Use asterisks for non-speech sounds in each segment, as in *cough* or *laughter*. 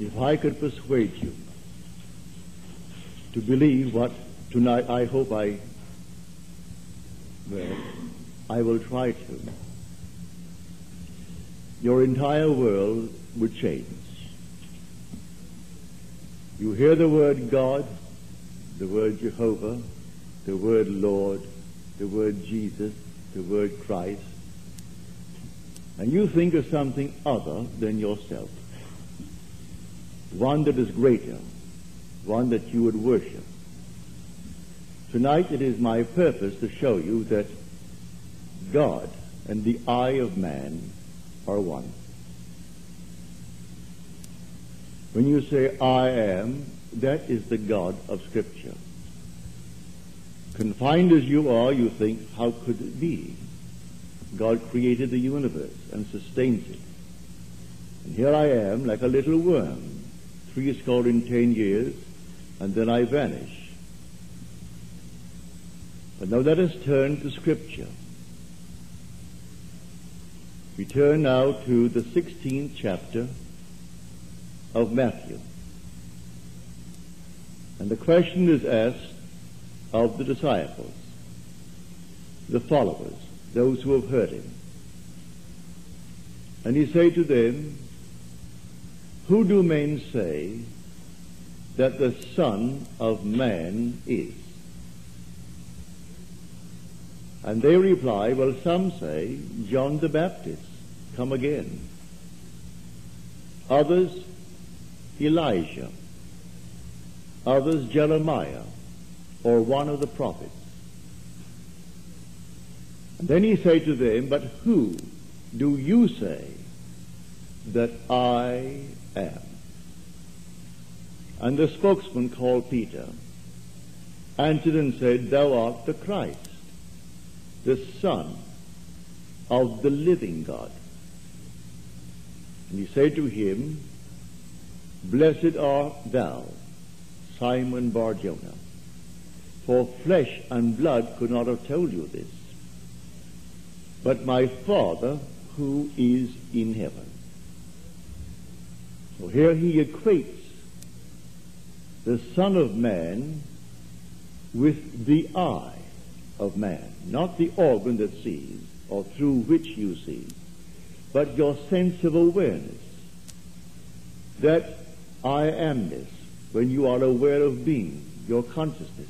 If I could persuade you to believe what tonight I hope I, well, I will try to, your entire world would change. You hear the word God, the word Jehovah, the word Lord, the word Jesus, the word Christ, and you think of something other than yourself, one that is greater, one that you would worship. Tonight it is my purpose to show you that God and the eye of man are one. When you say I am, that is the God of Scripture. Confined as you are, you think, how could it be? God created the universe and sustains it. And here I am, like a little worm, three score and ten years, and then I vanish. But now let us turn to Scripture. We turn now to the 16th chapter of Matthew. And the question is asked of the disciples, the followers, those who have heard him. And he said to them, Who do men say that the Son of Man is? And they reply, Well, some say John the Baptist, come again. Others, Elijah. Others, Jeremiah, or one of the prophets. And then he said to them, But who do you say that I am? And the spokesman called Peter answered and said, Thou art the Christ, the Son of the living God. And he said to him, Blessed art thou, Simon Barjona, for flesh and blood could not have told you this, but my Father who is in heaven. So here he equates the Son of Man with the eye of man, not the organ that sees or through which you see, but your sense of awareness. That I am this, when you are aware of being, your consciousness,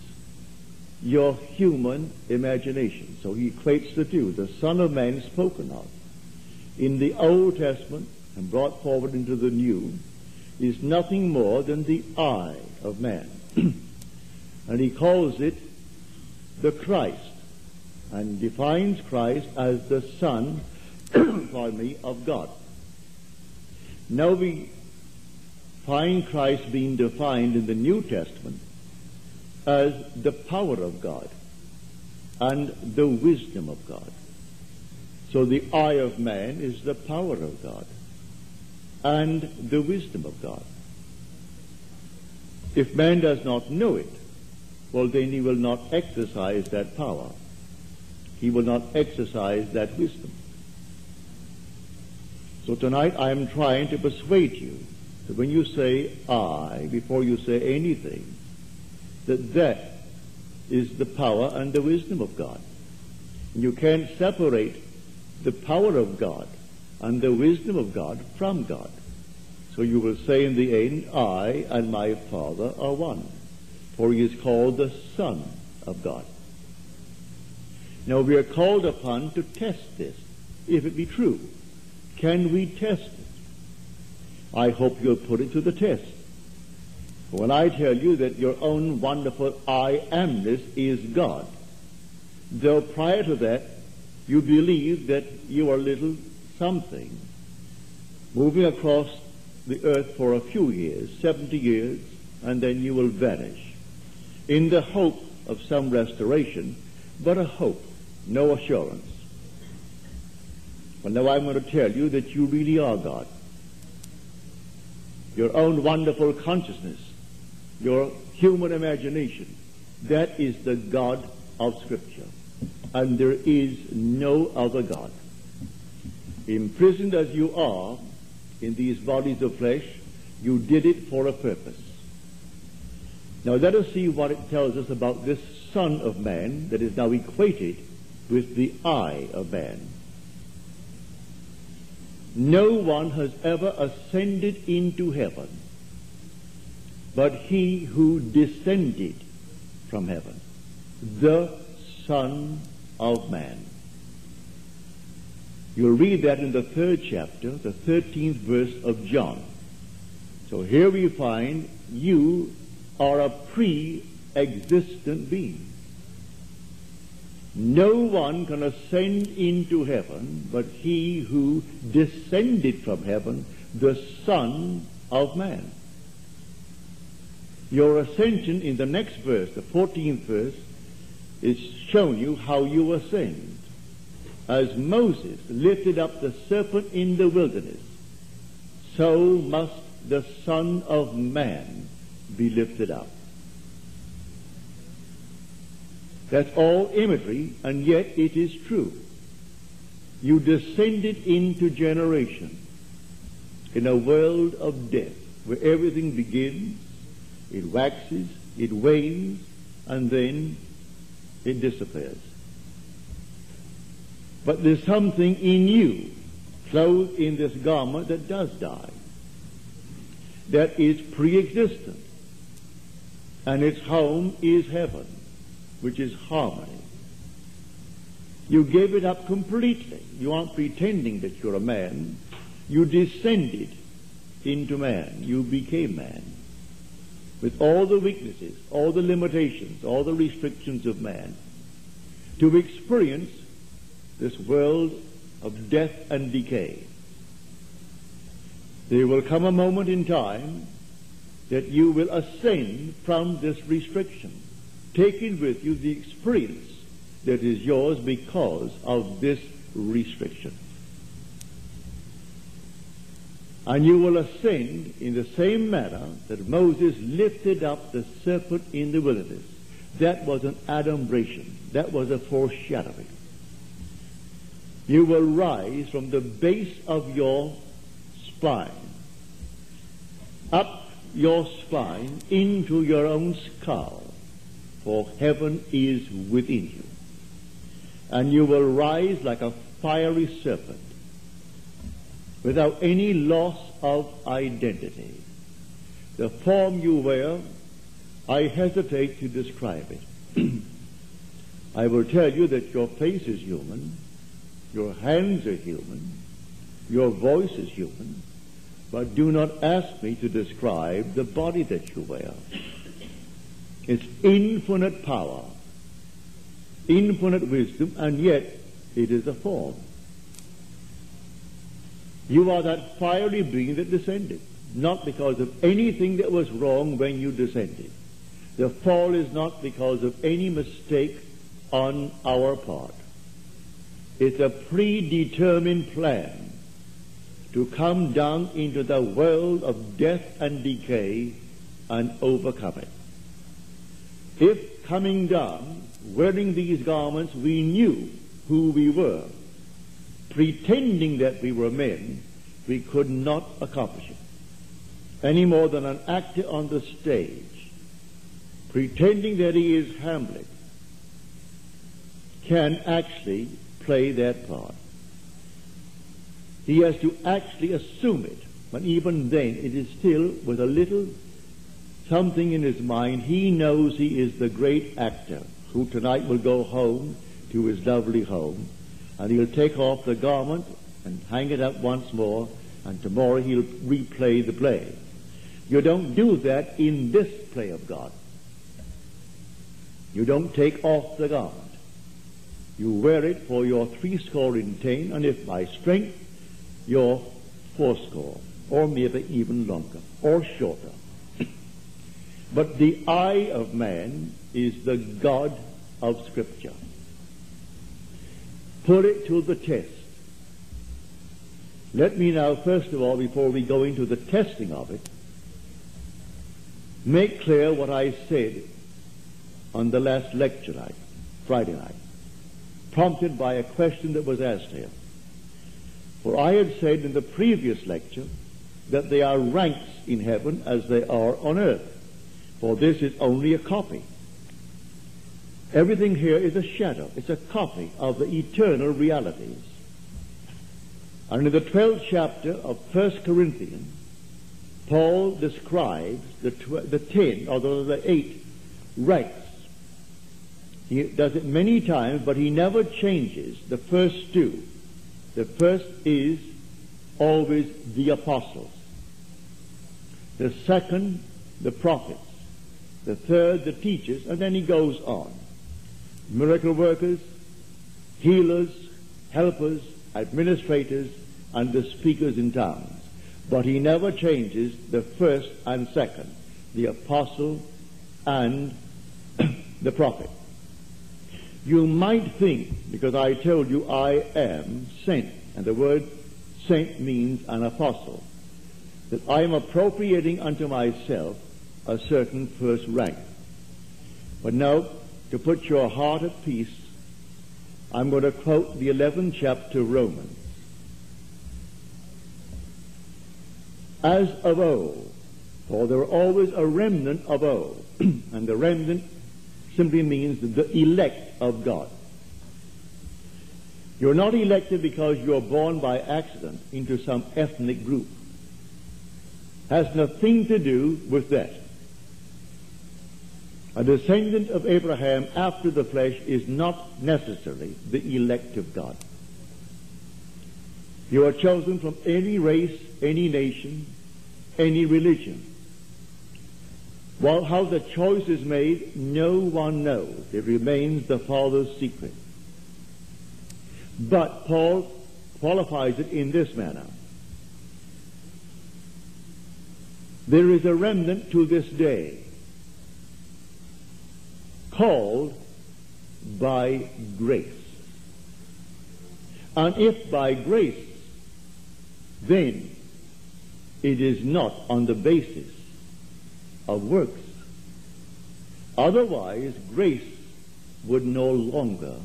your human imagination. So he equates the two. The Son of Man spoken of in the Old Testament and brought forward into the New is nothing more than the eye of man. *clears throat* and he calls it the Christ and defines Christ as the Son, *clears throat* pardon me, of God. Now we find Christ being defined in the New Testament as the power of God and the wisdom of God. So the eye of man is the power of God and the wisdom of God. If man does not know it, well, then he will not exercise that power. He will not exercise that wisdom. So tonight I am trying to persuade you that when you say I, before you say anything, that that is the power and the wisdom of God. And you can't separate the power of God and the wisdom of God from God. So you will say in the end, I and my Father are one, for he is called the Son of God. Now we are called upon to test this, if it be true. Can we test it? I hope you'll put it to the test. When I tell you that your own wonderful I amness is God, though prior to that you believe that you are little something, moving across the earth for a few years, 70 years, and then you will vanish, in the hope of some restoration, but a hope, no assurance. Well, now I'm going to tell you that you really are God. Your own wonderful consciousness your human imagination. That is the God of Scripture. And there is no other God. Imprisoned as you are in these bodies of flesh, You did it for a purpose. Now let us see what it tells us about this Son of Man that is now equated with the eye of man. No one has ever ascended into heaven but he who descended from heaven, the Son of Man. You'll read that in the third chapter, the 13th verse of John. So here we find you are a pre-existent being. No one can ascend into heaven but he who descended from heaven, the Son of Man. Your ascension in the next verse, the 14th verse, is showing you how you ascend. As Moses lifted up the serpent in the wilderness, so must the Son of Man be lifted up. That's all imagery, and yet it is true. You descended into generation in a world of death where everything begins, it waxes, it wanes, and then it disappears. But there's something in you, clothed in this garment, that does die. That is pre-existent. And its home is heaven which is harmony. You gave it up completely. You aren't pretending that you're a man. You descended into man. You became man. With all the weaknesses, all the limitations, all the restrictions of man. To experience this world of death and decay. There will come a moment in time that you will ascend from this restriction taking with you the experience that is yours because of this restriction. And you will ascend in the same manner that Moses lifted up the serpent in the wilderness. That was an adumbration. That was a foreshadowing. You will rise from the base of your spine, up your spine into your own skull for heaven is within you. And you will rise like a fiery serpent without any loss of identity. The form you wear, I hesitate to describe it. *clears throat* I will tell you that your face is human, your hands are human, your voice is human, but do not ask me to describe the body that you wear. It's infinite power, infinite wisdom, and yet it is a form. You are that fiery being that descended, not because of anything that was wrong when you descended. The fall is not because of any mistake on our part. It's a predetermined plan to come down into the world of death and decay and overcome it. If coming down, wearing these garments, we knew who we were, pretending that we were men, we could not accomplish it. Any more than an actor on the stage, pretending that he is Hamlet, can actually play that part. He has to actually assume it, but even then it is still with a little something in his mind. He knows he is the great actor who tonight will go home to his lovely home and he'll take off the garment and hang it up once more and tomorrow he'll replay the play. You don't do that in this play of God. You don't take off the garment. You wear it for your threescore and ten, and if by strength, your fourscore, or maybe even longer, or shorter. *clears throat* But the eye of man is the God of Scripture. Put it to the test. Let me now, first of all, before we go into the testing of it, make clear what I said on the last lecture night, Friday night, prompted by a question that was asked here. For I had said in the previous lecture that there are ranks in heaven as they are on earth, for this is only a copy. Everything here is a shadow. It's a copy of the eternal realities. And in the 12th chapter of 1 Corinthians, Paul describes the, tw- the 10 or the, the 8 ranks. He does it many times, but he never changes the first two. The first is always the apostles. The second, the prophets. The third, the teachers, and then he goes on. Miracle workers, healers, helpers, administrators, and the speakers in tongues. But he never changes the first and second, the apostle and *clears throat* the prophet. You might think, because I told you I am sent, and the word sent means an apostle, that I am appropriating unto myself a certain first rank. But now, to put your heart at peace, I'm going to quote the 11th chapter Romans. As of old, for there are always a remnant of old, *clears throat* and the remnant simply means the elect of God. You're not elected because you're born by accident into some ethnic group. Has nothing to do with that. A descendant of Abraham after the flesh is not necessarily the elect of God. You are chosen from any race, any nation, any religion. While how the choice is made, no one knows. It remains the Father's secret. But Paul qualifies it in this manner. There is a remnant to this day called by grace. And if by grace, then it is not on the basis of works. Otherwise, grace would no longer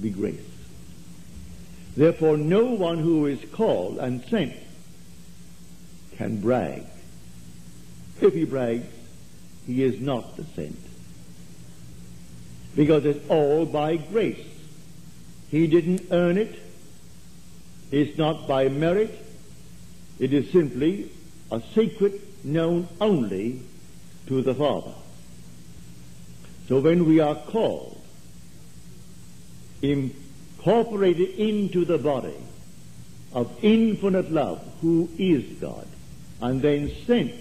be grace. Therefore, no one who is called and sent can brag. If he brags, he is not the sent. Because it's all by grace. He didn't earn it. It's not by merit. It is simply a secret known only to the Father. So when we are called, incorporated into the body of infinite love, who is God, and then sent,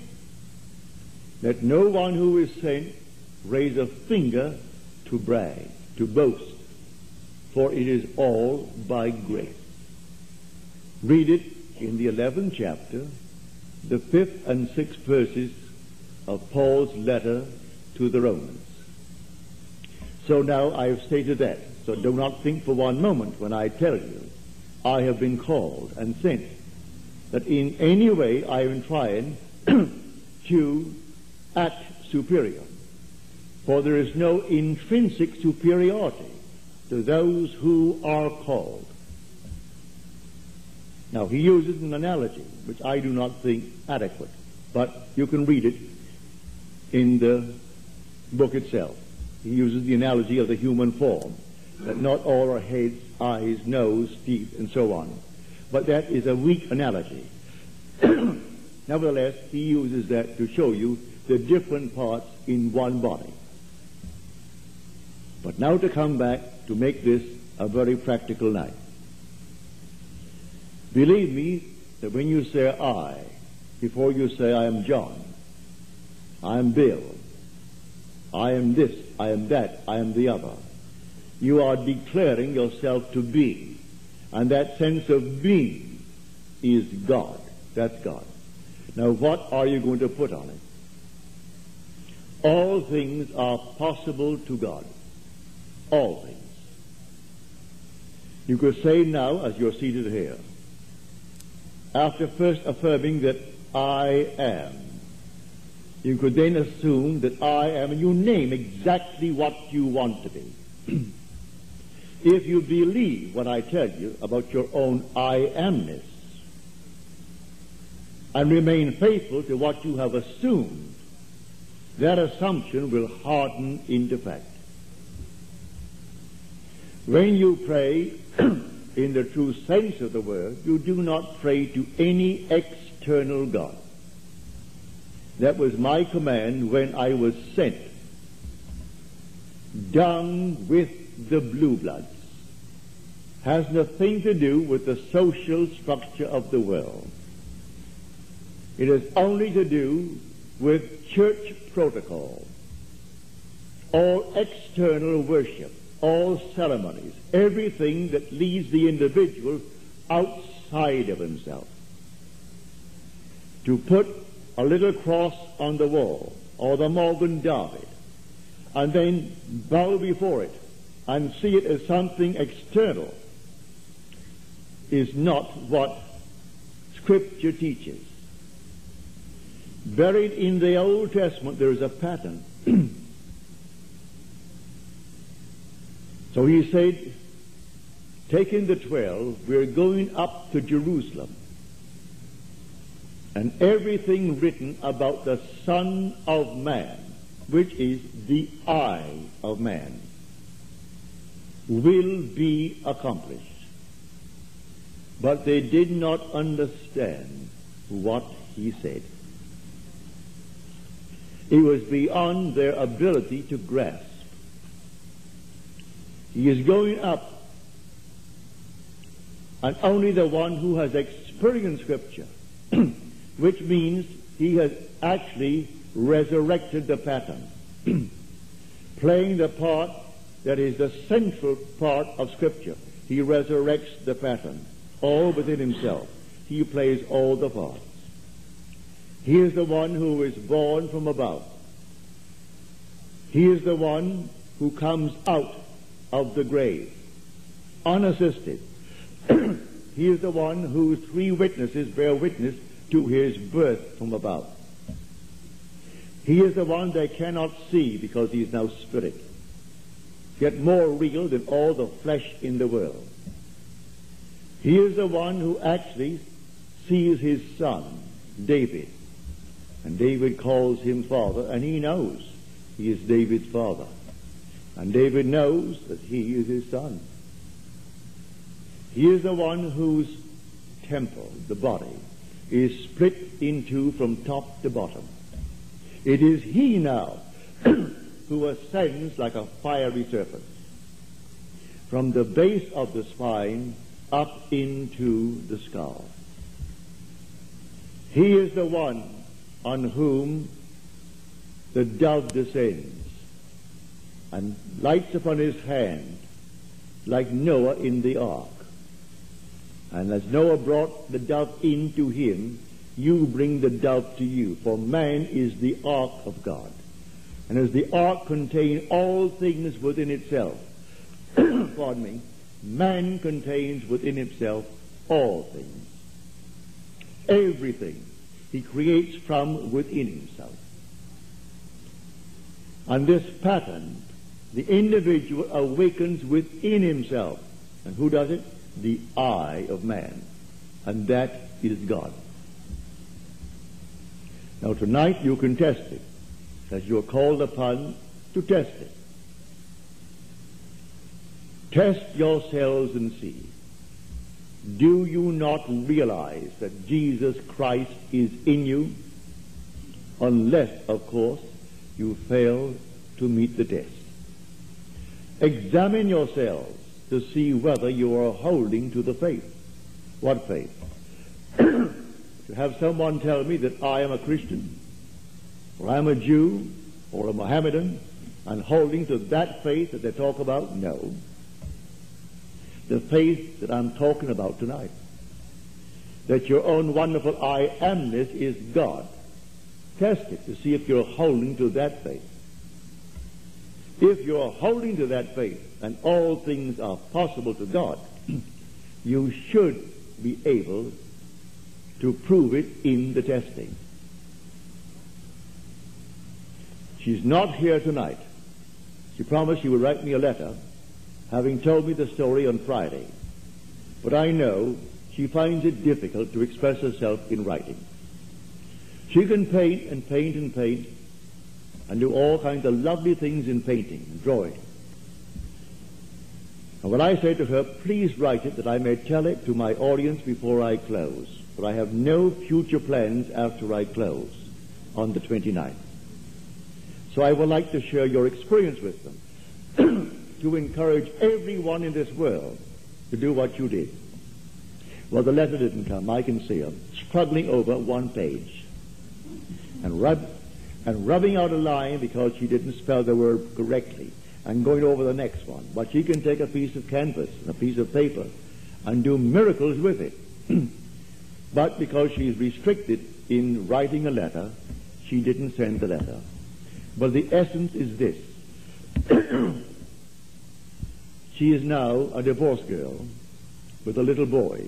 let no one who is sent raise a finger to brag, to boast, for it is all by grace. Read it in the 11th chapter, the fifth and sixth verses of Paul's letter to the Romans. So now I have stated that. So do not think for one moment when I tell you I have been called and sent that in any way I am trying *clears throat* to act superior. For there is no intrinsic superiority to those who are called. Now, he uses an analogy, which I do not think adequate, but you can read it in the book itself. He uses the analogy of the human form, that not all are heads, eyes, nose, teeth, and so on. But that is a weak analogy. *clears throat* Nevertheless, he uses that to show you the different parts in one body. But now to come back to make this a very practical night. Believe me that when you say I, before you say I am John, I am Bill, I am this, I am that, I am the other, you are declaring yourself to be. And that sense of being is God. That's God. Now what are you going to put on it? All things are possible to God. All things. You could say now, as you're seated here, after first affirming that I am, you could then assume that I am, and you name exactly what you want to be. *clears throat* if you believe what I tell you about your own I amness, and remain faithful to what you have assumed, that assumption will harden into fact. When you pray *clears throat* in the true sense of the word, you do not pray to any external God. That was my command when I was sent down with the blue bloods. Has nothing to do with the social structure of the world. It has only to do with church protocol, all external worship, all ceremonies, everything that leads the individual outside of himself. To put a little cross on the wall or the Magen David and then bow before it and see it as something external is not what Scripture teaches. Buried in the Old Testament there is a pattern. *clears throat* so he said, taking the twelve, we're going up to Jerusalem. And everything written about the Son of Man, which is the eye of man, will be accomplished. But they did not understand what he said. It was beyond their ability to grasp. He is going up, and only the one who has experienced Scripture, *clears throat* which means he has actually resurrected the pattern, *clears throat* playing the part that is the central part of Scripture. He resurrects the pattern, all within himself. He plays all the parts. He is the one who is born from above. He is the one who comes out of the grave, unassisted. *clears throat* he is the one whose three witnesses bear witness to his birth from above. He is the one they cannot see because he is now spirit, yet more real than all the flesh in the world. He is the one who actually sees his son, David, and David calls him father, and he knows he is David's father. And David knows that he is his son. He is the one whose temple, the body, is split into from top to bottom. It is he now *clears throat* who ascends like a fiery serpent from the base of the spine up into the skull. He is the one on whom the dove descends and lights upon his hand like Noah in the ark. And as Noah brought the dove into him, you bring the dove to you, for man is the ark of God. And as the ark contained all things within itself, *coughs* pardon me, man contains within himself all things. Everything he creates from within himself. And this pattern, the individual awakens within himself. And who does it? The eye of man. And that is God. Now tonight you can test it, as you're called upon to test it. Test yourselves and see. Do you not realize that Jesus Christ is in you? Unless, of course, you fail to meet the test. Examine yourselves to see whether you are holding to the faith. What faith? *clears throat* to have someone tell me that I am a Christian, or I'm a Jew, or a Mohammedan, and holding to that faith that they talk about? No the faith that I'm talking about tonight. That your own wonderful I amness is God. Test it to see if you're holding to that faith. If you're holding to that faith and all things are possible to God, *clears throat* you should be able to prove it in the testing. She's not here tonight. She promised she would write me a letter having told me the story on Friday. But I know she finds it difficult to express herself in writing. She can paint and paint and paint and do all kinds of lovely things in painting and drawing. And when I say to her, please write it that I may tell it to my audience before I close, for I have no future plans after I close on the 29th. So I would like to share your experience with them *clears throat* to encourage everyone in this world to do what you did. Well, the letter didn't come. I can see her struggling over one page and rub and rubbing out a line because she didn't spell the word correctly and going over the next one. But she can take a piece of canvas and a piece of paper and do miracles with it. *clears throat* but because she's restricted in writing a letter, she didn't send the letter. But the essence is this. *clears throat* she is now a divorced girl with a little boy.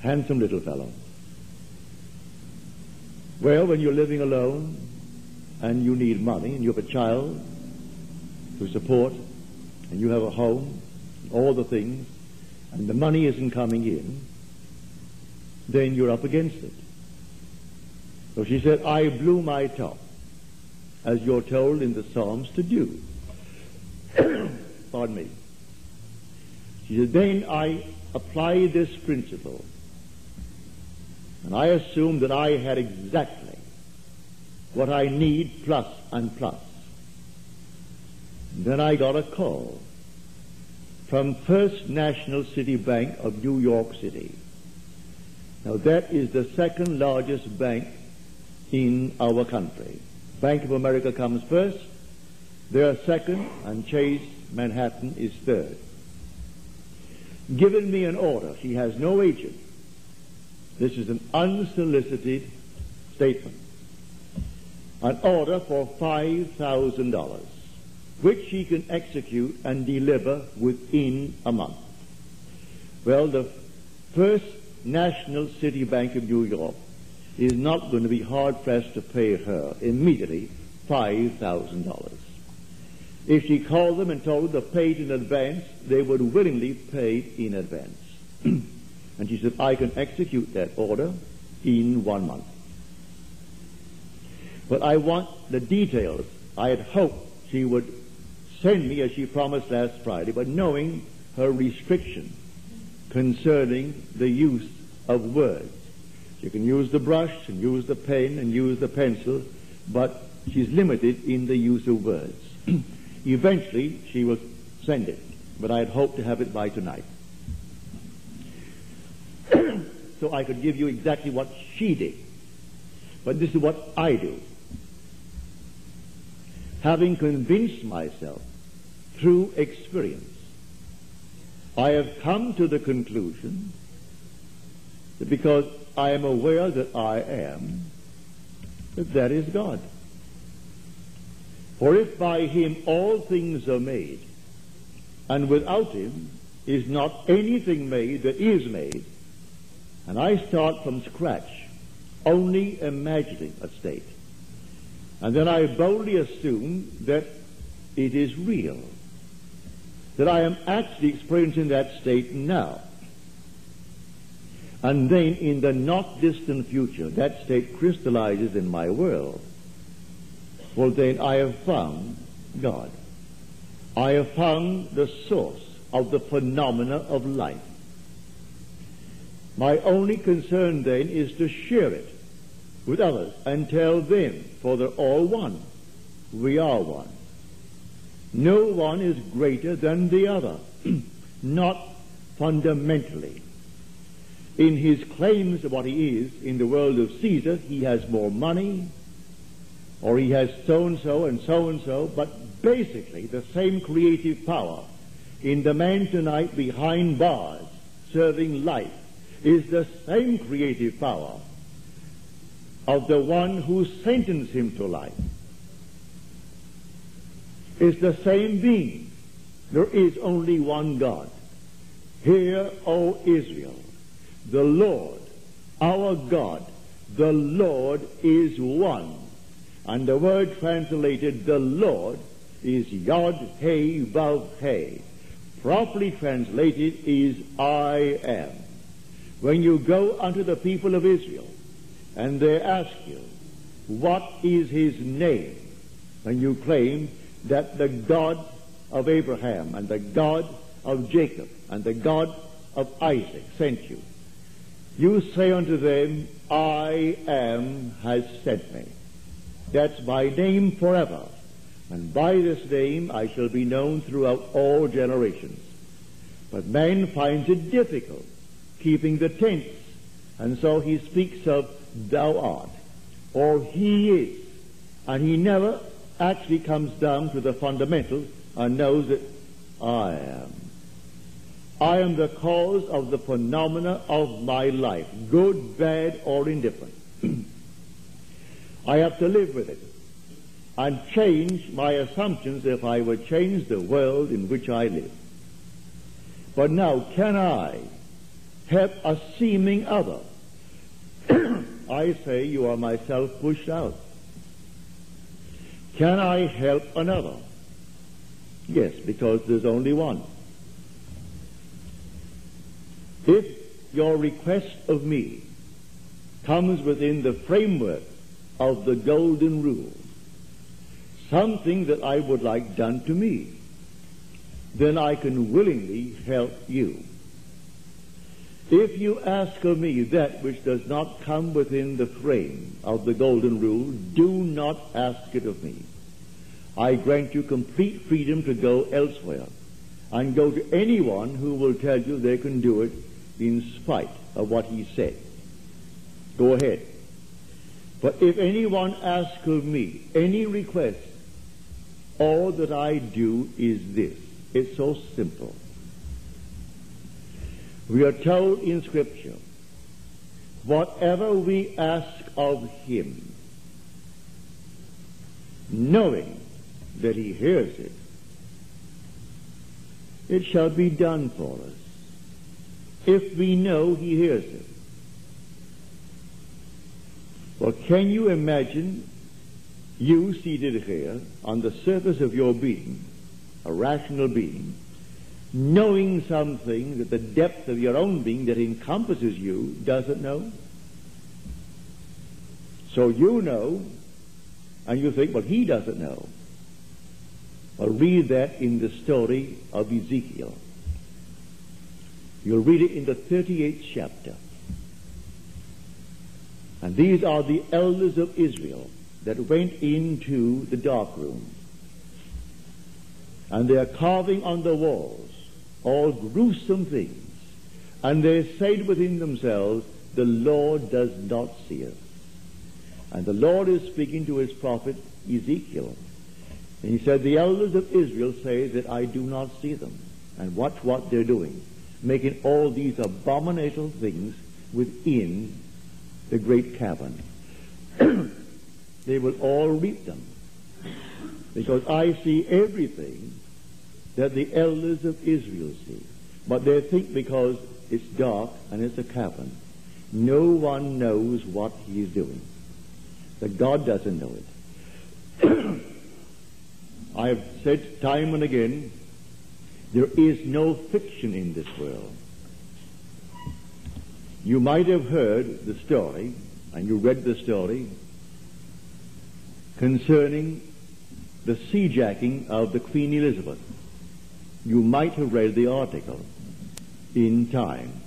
Handsome little fellow. Well, when you're living alone and you need money and you have a child to support and you have a home, all the things, and the money isn't coming in, then you're up against it. So she said, I blew my top as you're told in the Psalms to do. *coughs* Pardon me. She said, then I apply this principle, and I assumed that I had exactly what I need plus and plus. Then I got a call from First National City Bank of New York City. Now that is the second largest bank in our country. Bank of America comes first, they are second, and Chase Manhattan is third. Given me an order. She has no agent. This is an unsolicited statement. An order for $5,000, which she can execute and deliver within a month. Well, the First National City Bank of New York is not going to be hard pressed to pay her immediately $5,000. If she called them and told them to pay it in advance, they would willingly pay in advance. *clears throat* and she said, I can execute that order in one month. But I want the details. I had hoped she would send me as she promised last Friday, but knowing her restriction concerning the use of words. You can use the brush and use the pen and use the pencil, but she's limited in the use of words. *clears throat* Eventually, she will send it, but I had hoped to have it by tonight. So I could give you exactly what she did. But this is what I do. Having convinced myself through experience, I have come to the conclusion that because I am aware that I am, that that is God. For if by him all things are made, and without him is not anything made that is made, and I start from scratch, only imagining a state, and then I boldly assume that it is real, that I am actually experiencing that state now. And then in the not distant future, that state crystallizes in my world. Well, then I have found God. I have found the source of the phenomena of life. My only concern then is to share it with others and tell them, for they're all one. We are one. No one is greater than the other, *clears throat* not fundamentally in his claims of what he is in the world of Caesar, he has more money, or he has so and so and so and so, but basically the same creative power in the man tonight behind bars serving life is the same creative power of the one who sentenced him to life. Is the same being. There is only one God. Hear, O Israel, the Lord, our God, the Lord is one. And the word translated the Lord is Yod He Vav He. Properly translated is I am. When you go unto the people of Israel and they ask you, what is his name? And you claim that the God of Abraham and the God of Jacob and the God of Isaac sent you. You say unto them, I am has sent me. That's my name forever. And by this name I shall be known throughout all generations. But man finds it difficult keeping the tense. And so he speaks of thou art, or he is. And he never actually comes down to the fundamentals and knows that I am. I am the cause of the phenomena of my life, good, bad, or indifferent. *clears throat* I have to live with it and change my assumptions if I would change the world in which I live. But now, can I help a seeming other? *clears throat* I say you are myself pushed out. Can I help another? Yes, because there's only one. If your request of me comes within the framework of the golden rule, something that I would like done to me, then I can willingly help you. If you ask of me that which does not come within the frame of the golden rule, do not ask it of me. I grant you complete freedom to go elsewhere and go to anyone who will tell you they can do it in spite of what he said. Go ahead. But if anyone asks of me any request, all that I do is this. It's so simple. We are told in Scripture, whatever we ask of Him, knowing that He hears it, it shall be done for us. If we know He hears it. Well, can you imagine you seated here on the surface of your being, a rational being, knowing something that the depth of your own being that encompasses you doesn't know? So you know, and you think, well, he doesn't know. Well, read that in the story of Ezekiel. You'll read it in the 38th chapter. And these are the elders of Israel that went into the dark room. And they are carving on the walls all gruesome things. And they said within themselves, the Lord does not see us. And the Lord is speaking to his prophet Ezekiel. And he said, the elders of Israel say that I do not see them. And watch what they're doing. Making all these abominable things within the great cavern. *clears throat* they will all reap them. Because I see everything that the elders of Israel see. But they think because it's dark and it's a cavern, no one knows what he is doing. That God doesn't know it. *clears throat* I have said time and again, there is no fiction in this world. You might have heard the story, and you read the story, concerning the seajacking of the Queen Elizabeth you might have read the article in time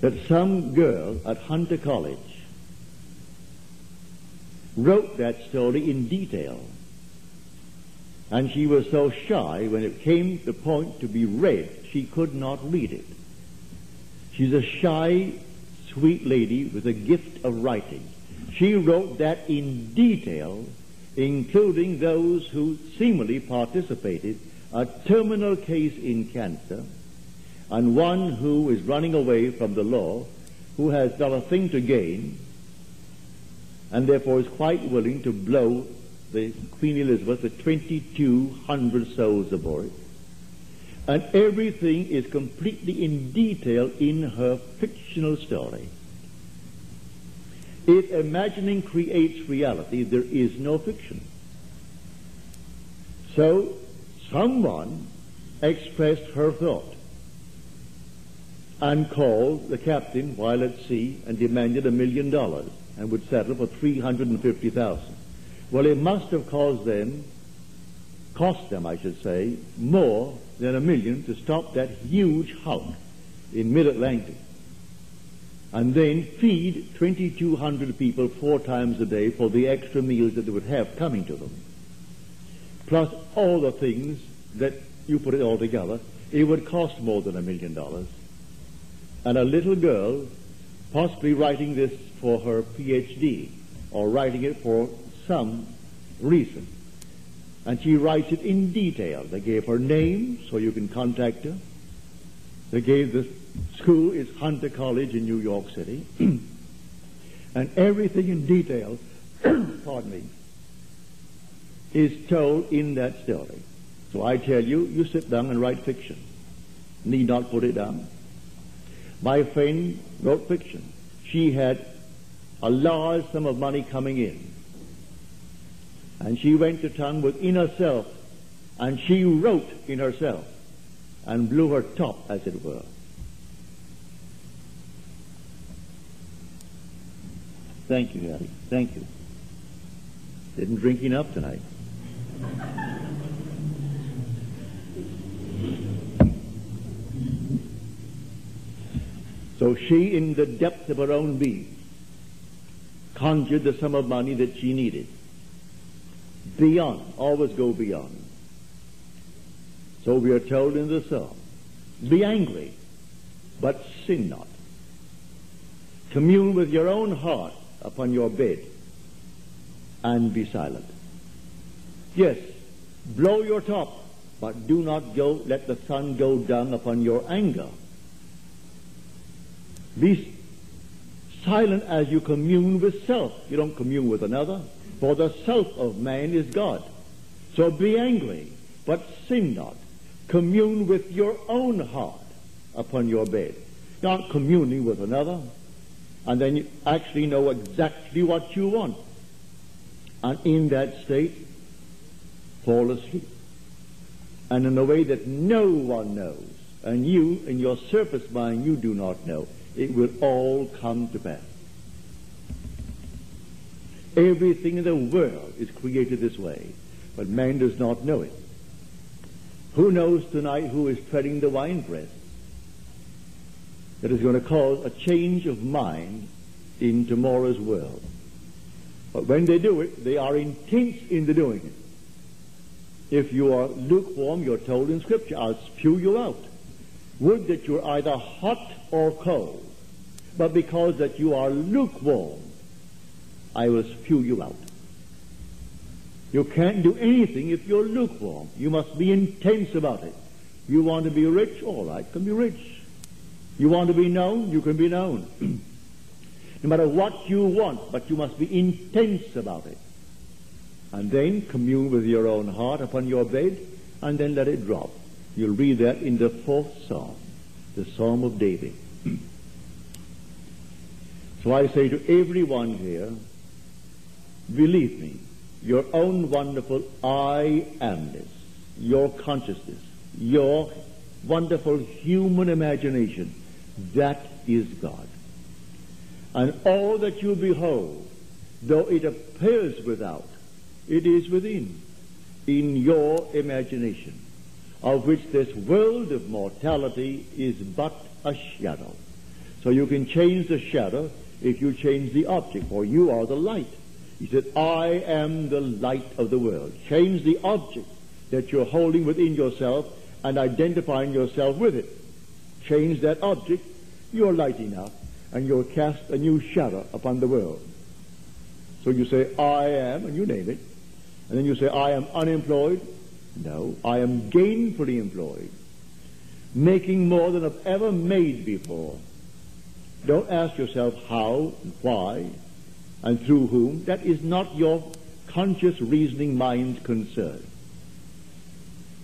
that some girl at Hunter College wrote that story in detail. And she was so shy when it came to the point to be read, she could not read it. She's a shy, sweet lady with a gift of writing. She wrote that in detail including those who seemingly participated, a terminal case in cancer, and one who is running away from the law, who has not a thing to gain, and therefore is quite willing to blow the Queen Elizabeth the 2,200 souls aboard. And everything is completely in detail in her fictional story. If imagining creates reality, there is no fiction. So, someone expressed her thought. and called the captain while at sea and demanded a million dollars and would settle for 350000 Well, it must have caused them, cost them, I should say, more than a million to stop that huge hulk in mid-Atlantic and then feed 2,200 people four times a day for the extra meals that they would have coming to them. Plus all the things that you put it all together, it would cost more than a million dollars. And a little girl, possibly writing this for her PhD, or writing it for some reason, and she writes it in detail. They gave her name so you can contact her. They gave the school is Hunter College in New York City. *clears throat* and everything in detail, *clears throat* pardon me, is told in that story. So I tell you, you sit down and write fiction. Need not put it down. My friend wrote fiction. She had a large sum of money coming in. And she went to town within herself, and she wrote in herself, and blew her top, as it were. Thank you, Hattie. Thank you. Didn't drink enough tonight. So she, in the depth of her own being, conjured the sum of money that she needed. Beyond, always go beyond. So we are told in the psalm, be angry, but sin not. Commune with your own heart upon your bed and be silent. Yes, blow your top, but do not go, let the sun go down upon your anger. Be silent as you commune with self. You don't commune with another, for the self of man is God. So be angry, but sin not. Commune with your own heart upon your bed. Not communing with another, and then you actually know exactly what you want. And in that state, fall asleep. And in a way that no one knows, and you, in your surface mind, you do not know, it will all come to pass. Everything in the world is created this way, but man does not know it. Who knows tonight who is treading the winepress? That is going to cause a change of mind in tomorrow's world. But when they do it, they are intense in the doing it. If you are lukewarm, you're told in Scripture, I'll spew you out. Would that you're either hot or cold. But because that you are lukewarm, I will spew you out. You can't do anything if you're lukewarm. You must be intense about it. You want to be rich? All right, can be rich. You want to be known? You can be known. *clears throat* no matter what you want, but you must be intense about it. And then commune with your own heart upon your bed, and then let it drop. You'll read that in the fourth psalm, the Psalm of David. *clears throat* so I say to everyone here, believe me, your own wonderful I amness, your consciousness, your wonderful human imagination that is God. And all that you behold, though it appears without, it is within, in your imagination, of which this world of mortality is but a shadow. So you can change the shadow if you change the object, for you are the light. He said, I am the light of the world. Change the object that you're holding within yourself and identifying yourself with it change that object, you're light enough, and you'll cast a new shadow upon the world. So you say, I am, and you name it. And then you say, I am unemployed. No, I am gainfully employed. Making more than I've ever made before. Don't ask yourself how and why and through whom. That is not your conscious reasoning mind's concern.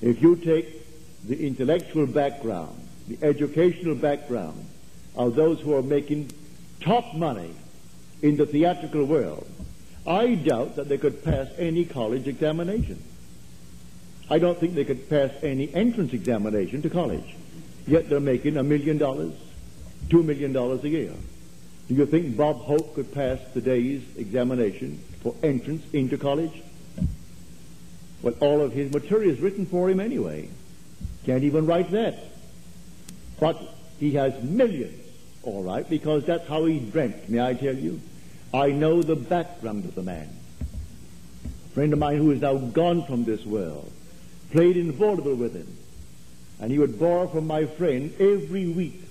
If you take the intellectual background the educational background of those who are making top money in the theatrical world, I doubt that they could pass any college examination. I don't think they could pass any entrance examination to college. Yet they're making a million dollars, $2 million a year. Do you think Bob Hope could pass today's examination for entrance into college? Well, all of his material is written for him anyway. Can't even write that. But he has millions, all right, because that's how he dreamt, may I tell you? I know the background of the man. A friend of mine who is now gone from this world played in vaudeville with him. And he would borrow from my friend every week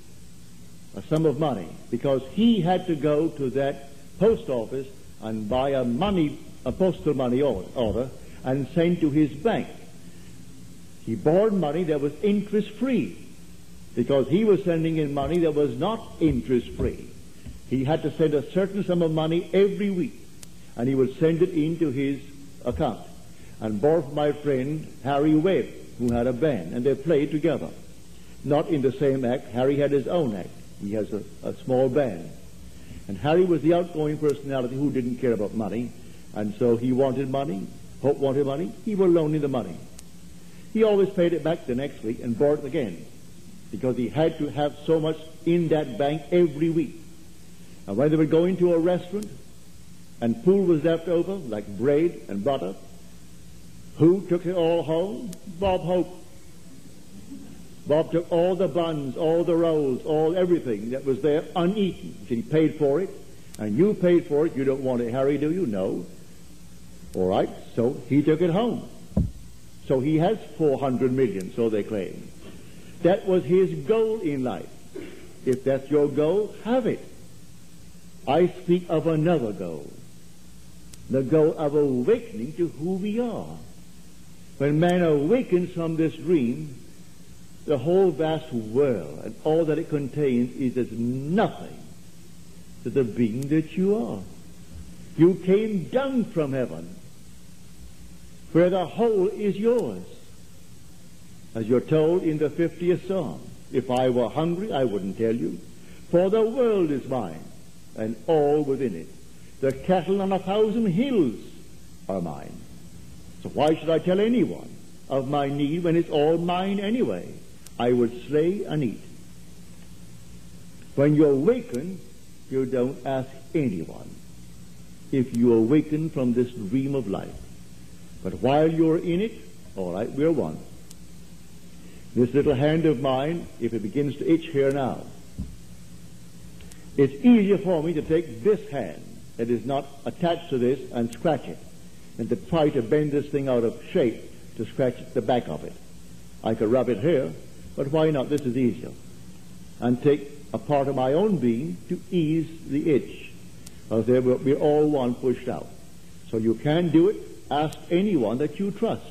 a sum of money because he had to go to that post office and buy a money, a postal money order and send to his bank. He borrowed money that was interest free because he was sending in money that was not interest free. He had to send a certain sum of money every week and he would send it into his account. And from my friend Harry Webb, who had a band, and they played together. Not in the same act. Harry had his own act. He has a, a small band. And Harry was the outgoing personality who didn't care about money. And so he wanted money. Hope wanted money. He will loan him the money. He always paid it back the next week and borrowed it again because he had to have so much in that bank every week. And when they would go into a restaurant and food was left over, like bread and butter, who took it all home? Bob Hope. Bob took all the buns, all the rolls, all everything that was there uneaten. He paid for it, and you paid for it. You don't want it, Harry, do you? No. All right, so he took it home. So he has 400 million, so they claim. That was his goal in life. If that's your goal, have it. I speak of another goal. The goal of awakening to who we are. When man awakens from this dream, the whole vast world and all that it contains is as nothing to the being that you are. You came down from heaven where the whole is yours. As you're told in the 50th Psalm, if I were hungry, I wouldn't tell you, for the world is mine and all within it. The cattle on a thousand hills are mine. So why should I tell anyone of my need when it's all mine anyway? I would slay and eat. When you awaken, you don't ask anyone if you awaken from this dream of life. But while you're in it, all right, we're one. This little hand of mine, if it begins to itch here now, it's easier for me to take this hand that is not attached to this and scratch it than to try to bend this thing out of shape to scratch the back of it. I could rub it here, but why not? This is easier. And take a part of my own being to ease the itch. Because there will be all one pushed out. So you can do it. Ask anyone that you trust.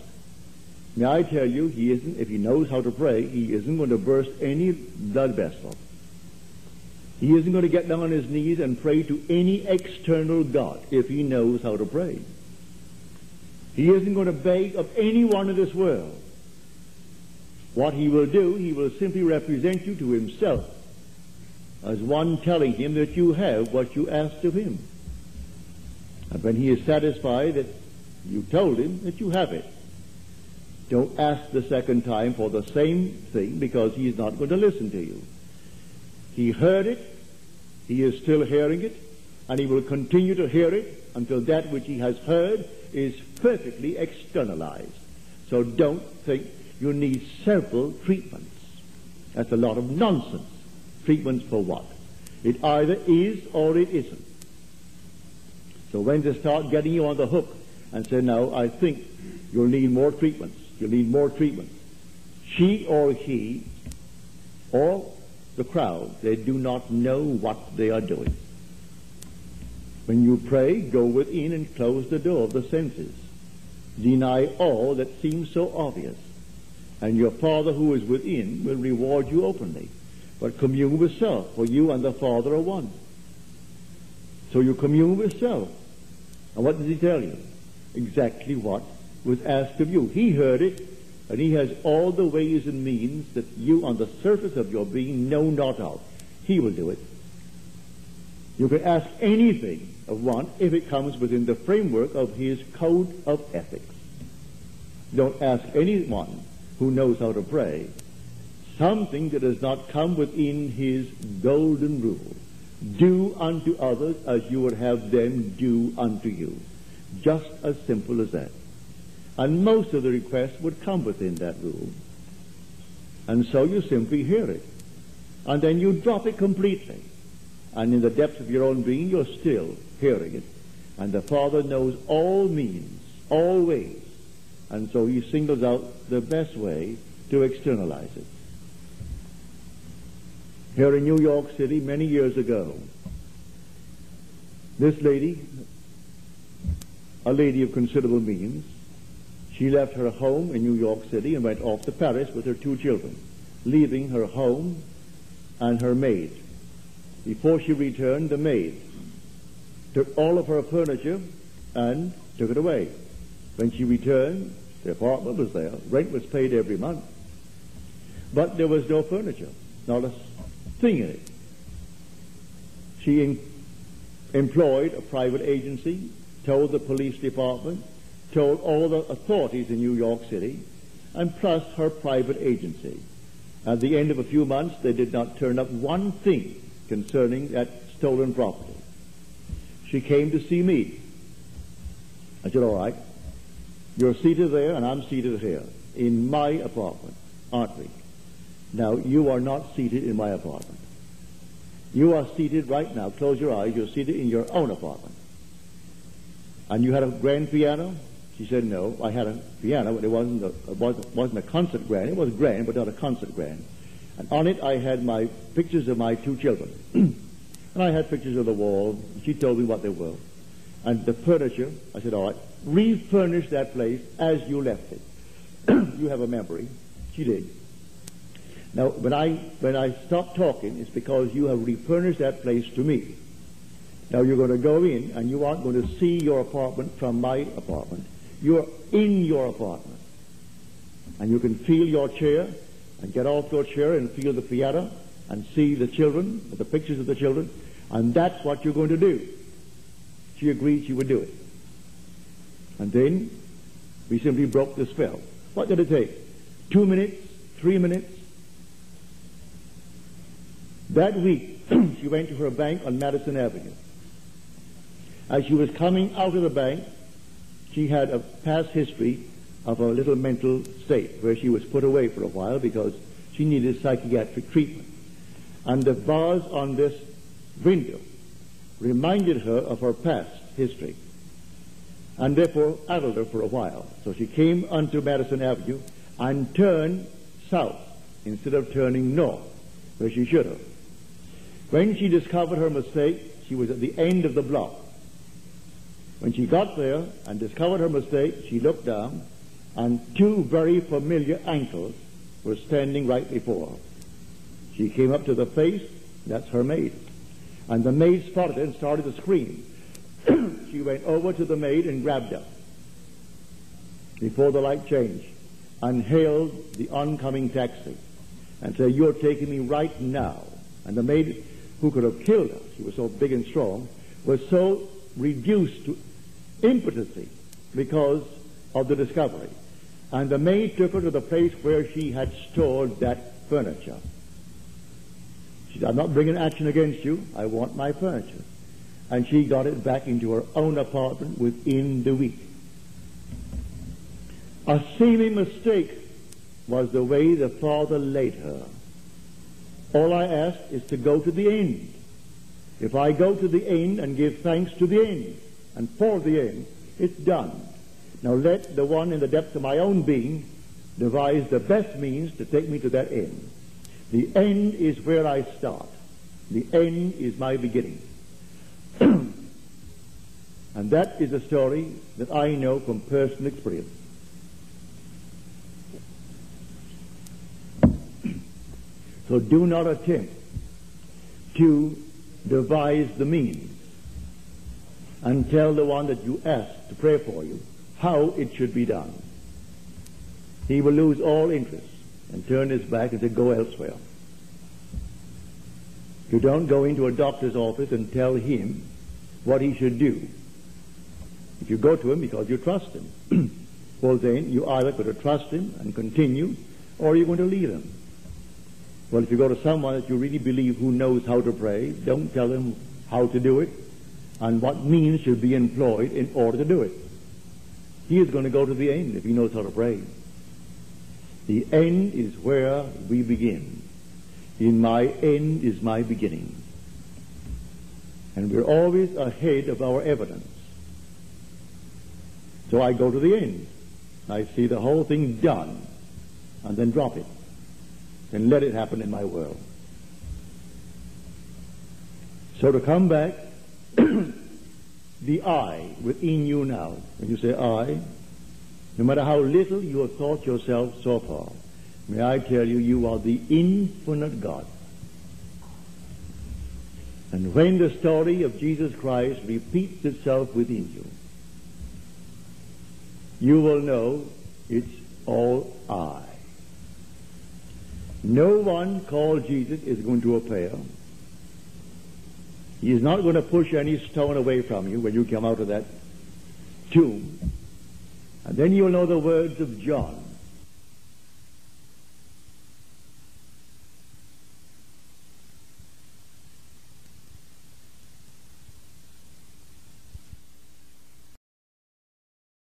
May I tell you, he isn't, if he knows how to pray, he isn't going to burst any blood vessel. He isn't going to get down on his knees and pray to any external God if he knows how to pray. He isn't going to beg of anyone in this world. What he will do, he will simply represent you to himself as one telling him that you have what you asked of him. And when he is satisfied that you told him that you have it, don't ask the second time for the same thing because he is not going to listen to you. He heard it, he is still hearing it, and he will continue to hear it until that which he has heard is perfectly externalized. So don't think you need several treatments. That's a lot of nonsense. Treatments for what? It either is or it isn't. So when they start getting you on the hook and say, no, I think you'll need more treatments, you'll need more treatment. she or he or the crowd, they do not know what they are doing. When you pray, go within and close the door of the senses. Deny all that seems so obvious and your Father who is within will reward you openly. But commune with self, for you and the Father are one. So you commune with self. And what does he tell you? Exactly what was asked of you. He heard it, and he has all the ways and means that you on the surface of your being know not of. He will do it. You can ask anything of one if it comes within the framework of his code of ethics. Don't ask anyone who knows how to pray something that does not come within his golden rule. Do unto others as you would have them do unto you. Just as simple as that. And most of the requests would come within that rule. And so you simply hear it. And then you drop it completely. And in the depths of your own being, you're still hearing it. And the Father knows all means, all ways. And so he singles out the best way to externalize it. Here in New York City, many years ago, this lady, a lady of considerable means, she left her home in New York City and went off to Paris with her two children, leaving her home and her maid. Before she returned, the maid took all of her furniture and took it away. When she returned, the apartment was there. Rent was paid every month. But there was no furniture, not a thing in it. She employed a private agency, told the police department, told all the authorities in New York City, and plus her private agency. At the end of a few months, they did not turn up one thing concerning that stolen property. She came to see me. I said, all right, you're seated there and I'm seated here in my apartment, aren't we? Now, you are not seated in my apartment. You are seated right now. Close your eyes. You're seated in your own apartment. And you had a grand piano? She said, no. I had a piano, but it wasn't a, wasn't, wasn't a concert grand. It was grand, but not a concert grand. And on it I had my pictures of my two children. *clears throat* and I had pictures of the wall. She told me what they were. And the furniture, I said, all right, refurnish that place as you left it. *clears throat* you have a memory. She did. Now, when I, when I stop talking, it's because you have refurnished that place to me. Now you're going to go in and you aren't going to see your apartment from my apartment. You're in your apartment. And you can feel your chair and get off your chair and feel the piano and see the children, the pictures of the children. And that's what you're going to do. She agreed she would do it. And then we simply broke the spell. What did it take? Two minutes? Three minutes? That week, *clears throat* she went to her bank on Madison Avenue. As she was coming out of the bank, she had a past history of a little mental state where she was put away for a while because she needed psychiatric treatment. And the bars on this window reminded her of her past history and therefore addled her for a while. So she came onto Madison Avenue and turned south instead of turning north where she should have. When she discovered her mistake, she was at the end of the block. When she got there and discovered her mistake, she looked down, and two very familiar ankles were standing right before her. She came up to the face, that's her maid. And the maid spotted it and started to scream. *clears throat* she went over to the maid and grabbed her before the light changed and hailed the oncoming taxi and said, You're taking me right now. And the maid who could have killed her, she was so big and strong, was so reduced to impotency because of the discovery. And the maid took her to the place where she had stored that furniture. She said, I'm not bringing action against you. I want my furniture. And she got it back into her own apartment within the week. A seeming mistake was the way the father laid her. All I ask is to go to the end. If I go to the end and give thanks to the end and for the end, it's done. Now let the one in the depths of my own being devise the best means to take me to that end. The end is where I start. The end is my beginning. *clears throat* and that is a story that I know from personal experience. *clears throat* So do not attempt to devise the means and tell the one that you ask to pray for you how it should be done. He will lose all interest and turn his back and say, go elsewhere. You don't go into a doctor's office and tell him what he should do. If you go to him because you trust him, *clears throat* well then you either got to trust him and continue or you're going to leave him. Well, if you go to someone that you really believe who knows how to pray, don't tell him how to do it and what means should be employed in order to do it. He is going to go to the end if he knows how to pray. The end is where we begin. In my end is my beginning. And we're always ahead of our evidence. So I go to the end. I see the whole thing done and then drop it and let it happen in my world. So to come back, *clears throat* the I within you now, when you say I, no matter how little you have thought yourself so far, may I tell you, you are the infinite God. And when the story of Jesus Christ repeats itself within you, you will know it's all I. No one called Jesus is going to appear. He is not going to push any stone away from you when you come out of that tomb. And then you'll know the words of John.